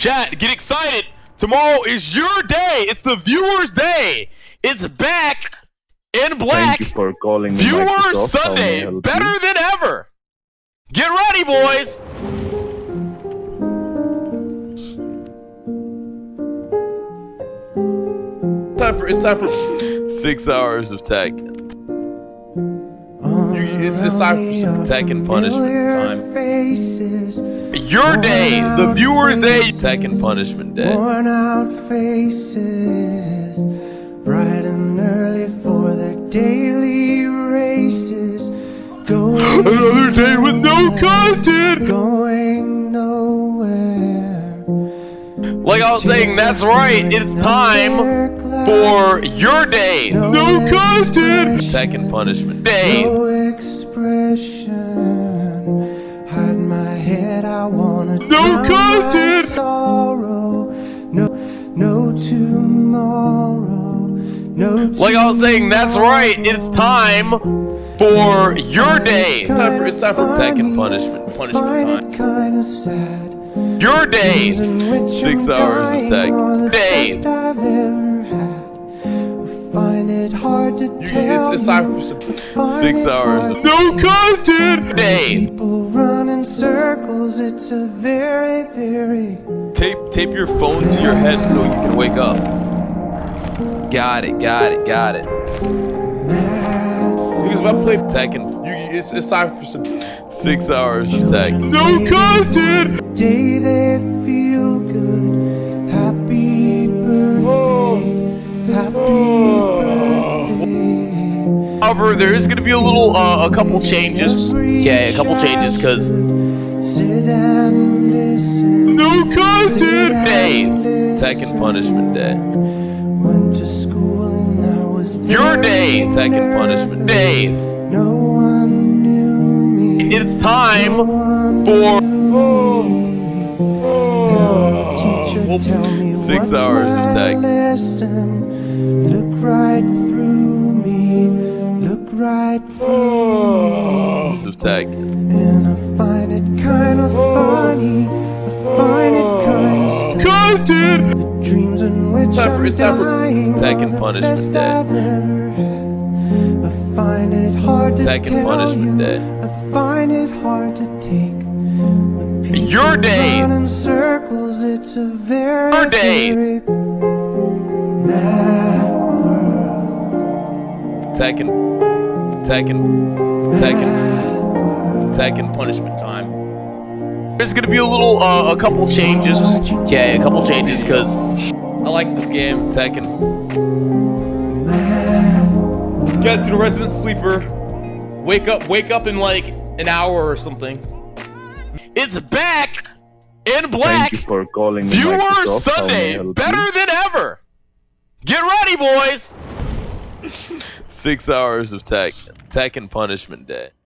Chat, get excited. Tomorrow is your day. It's the viewers' day. It's back in black. Thank you for calling me Viewers Microsoft. How may I Sunday, better than ever. Get ready, boys. Time for it's time for Six hours of tech, it's, it's time for some tech and punishment time. Your day, the viewers' day, second punishment day. Worn out faces, bright and early for their daily races. Going, Another day with no content. going nowhere. Like I was saying, that's right. It's time for your day. No content. Second punishment day. No expression. No content. Sorrow. No, no tomorrow. No Like I was saying, that's right. It's time for your day. Time for it's time for Tech and punishment. Punishment time. Your day. Days in which Six hours of tech. Day. best I've ever had. Find it hard to You, it's, tell. it's time for some Six hours of no content. Day. People run in circles. It's a very, very Tape tape your phone to your head so you can wake up. Got it. Got it. Got it. because if I play and you, it's, it's time for some six hours of tech. No content. day they feel good. Happy birthday. Happy birthday. However, there is gonna be a little, uh, a couple changes. Okay, a couple changes, cause Sit and listen. No content day. Tech and punishment day. Went to school and I was Your day. Tech and punishment day. No one knew me. It's time No for oh, oh. Teacher, tell me Six hours of tech. lesson. Look right through me. Look right oh. through of tech. me. And I for- it's time for Tech and punishment day. I've ever had. I find it hard to Tech and tell punishment day. I find it hard to take. Your day. in circles, it's a very, Your day. very mad world. Tech and tech and tech and tech and punishment time. There's gonna be a little, uh, a couple changes. Okay, a couple changes, cause I like this game. Tech you guys get a resident sleeper. Wake up, wake up in like an hour or something. it's back in black. Thank you for calling me Viewers Microsoft. How may I Sunday, better than ever. Get ready, boys. Six hours of tech, tech and punishment day.